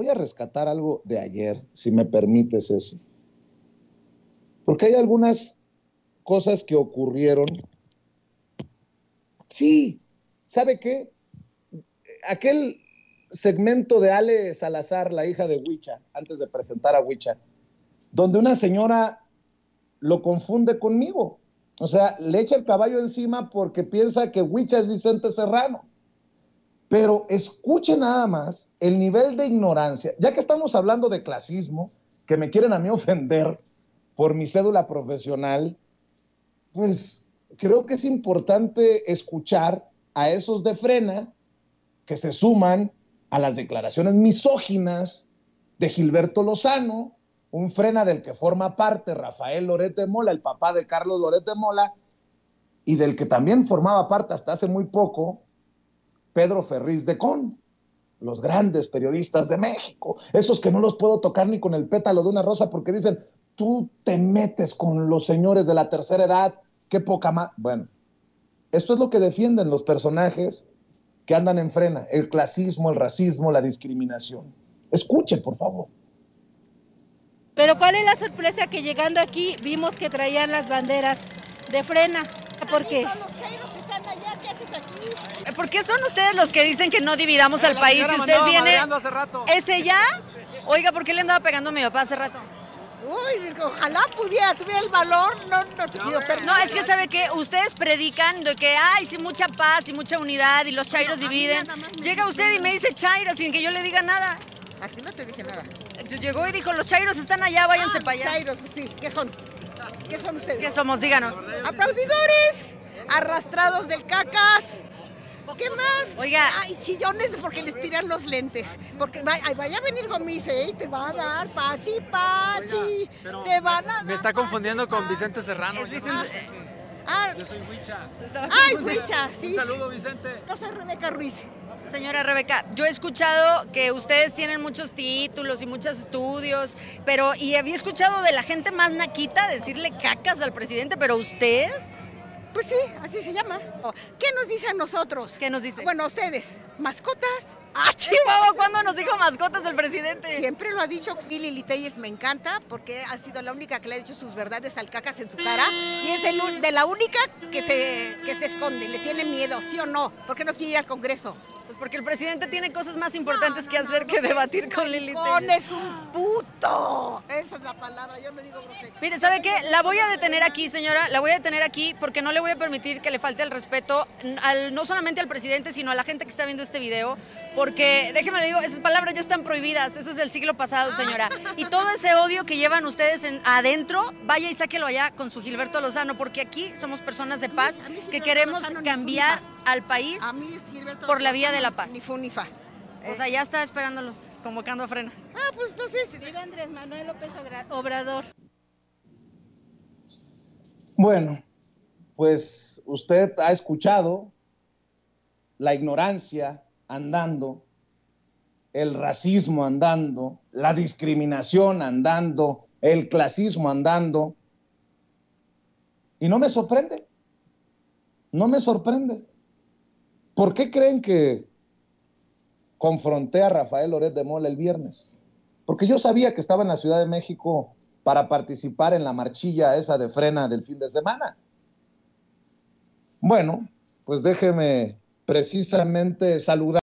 voy a rescatar algo de ayer, si me permites eso. Porque hay algunas cosas que ocurrieron. Sí, ¿sabe qué? Aquel segmento de Ale Salazar, la hija de Huicha, antes de presentar a Huicha, donde una señora lo confunde conmigo. O sea, le echa el caballo encima porque piensa que Huicha es Vicente Serrano. Pero escuche nada más el nivel de ignorancia, ya que estamos hablando de clasismo, que me quieren a mí ofender por mi cédula profesional, pues creo que es importante escuchar a esos de frena que se suman a las declaraciones misóginas de Gilberto Lozano, un frena del que forma parte Rafael Lorete Mola, el papá de Carlos Lorete Mola, y del que también formaba parte hasta hace muy poco Pedro Ferriz de Con, los grandes periodistas de México, esos que no los puedo tocar ni con el pétalo de una rosa porque dicen, tú te metes con los señores de la tercera edad, qué poca más. Bueno, esto es lo que defienden los personajes que andan en frena, el clasismo, el racismo, la discriminación. Escuche, por favor. Pero ¿cuál es la sorpresa que llegando aquí vimos que traían las banderas de frena? ¿Por qué? ¿Por qué son ustedes los que dicen que no dividamos al país? Si usted viene. ¿Ese ya? Oiga, ¿por qué le andaba pegando a mi papá hace rato? Uy, ojalá pudiera, tuviera el valor, no, no te pido perdón. No, es que sabe que ustedes predican de que hay sí, mucha paz y mucha unidad y los chairos dividen. Llega usted y me dice chairo sin que yo le diga nada. Aquí no te dije nada. Llegó y dijo, los chairos están allá, váyanse Ah, para allá. Chairos, sí, ¿qué son? ¿Qué son ustedes? ¿Qué somos? Díganos. Aplaudidores, arrastrados del cacas. ¿Qué más? Oiga. Ay, chillones porque les tiran los lentes. Porque va- ay, vaya a venir Gomise, ¿eh? Te va a dar, Pachi, Pachi. te van a dar. Me está confundiendo Pachi, con. Vicente Serrano. Es Vicente- sé. Ah, Yo soy Huicha. ay, Huicha, sí. Un saludo, Vicente. Yo soy Rebeca Ruiz. Señora Rebeca, yo he escuchado que ustedes tienen muchos títulos y muchos estudios, pero y había escuchado de la gente más naquita decirle cacas al presidente, pero usted, Pues sí, así se llama. ¿Qué nos dice a nosotros? ¿qué nos dice? Bueno, ustedes, mascotas. ¡Ah, Chihuahua! ¿Cuándo nos dijo mascotas el presidente? Siempre lo ha dicho Lili Liteyes, me encanta porque ha sido la única que le ha dicho sus verdades al cacas en su cara y es el u- de la única que se, que se esconde, le tiene miedo, ¿sí o no? ¿Por qué no quiere ir al Congreso? Pues porque el presidente tiene cosas más importantes que hacer que debatir con Lili es un puto. Esa es la palabra, yo no digo grosería. Mire, ¿sabe qué? La voy a detener aquí, señora. La voy a detener aquí porque no le voy a permitir que le falte el respeto al, no solamente al presidente, sino a la gente que está viendo este video. Porque, déjeme le digo, esas palabras ya están prohibidas. Eso es del siglo pasado, señora. Y todo ese odio que llevan ustedes en- adentro, vaya y sáquelo allá con su Gilberto Lozano. Porque aquí somos personas de paz que queremos cambiar. Al país. A mí, Gilberto por la vía de la paz. Ni fu ni fa. O sea, ya está esperándolos, convocando a frena. Ah, pues entonces, Viva Andrés Manuel López Obra- Obrador. Bueno, pues usted ha escuchado la ignorancia andando, el racismo andando, la discriminación andando, el clasismo andando. Y no me sorprende, no me sorprende. ¿Por qué creen que confronté a Rafael Loret de Mola el viernes? Porque yo sabía que estaba en la Ciudad de México para participar en la marchilla esa de frena del fin de semana. Bueno, pues déjeme precisamente saludar.